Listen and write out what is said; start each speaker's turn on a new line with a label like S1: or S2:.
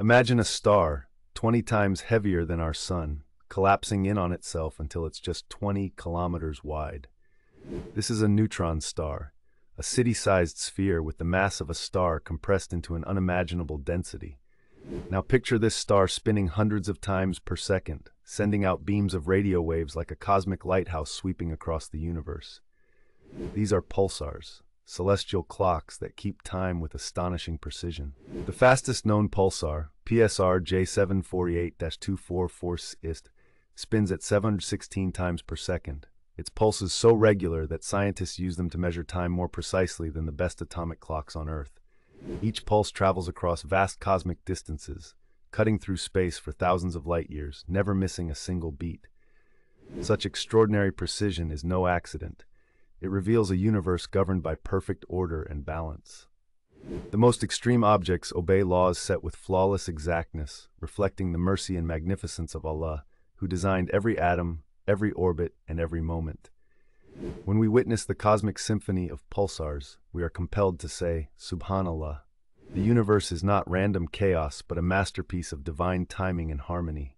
S1: Imagine a star, 20 times heavier than our sun, collapsing in on itself until it's just 20 kilometers wide. This is a neutron star, a city-sized sphere with the mass of a star compressed into an unimaginable density. Now picture this star spinning hundreds of times per second, sending out beams of radio waves like a cosmic lighthouse sweeping across the universe. These are pulsars, celestial clocks that keep time with astonishing precision. The fastest known pulsar, PSR J748-244 IST, spins at 716 times per second. Its pulse is so regular that scientists use them to measure time more precisely than the best atomic clocks on Earth. Each pulse travels across vast cosmic distances, cutting through space for thousands of light years, never missing a single beat. Such extraordinary precision is no accident. It reveals a universe governed by perfect order and balance. The most extreme objects obey laws set with flawless exactness, reflecting the mercy and magnificence of Allah, who designed every atom, every orbit, and every moment. When we witness the cosmic symphony of pulsars, we are compelled to say, Subhanallah. The universe is not random chaos, but a masterpiece of divine timing and harmony.